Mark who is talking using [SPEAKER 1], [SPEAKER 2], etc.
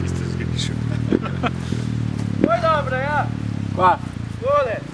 [SPEAKER 1] Ceste zgrišil. Moj dobro, ja. Kva? Gole.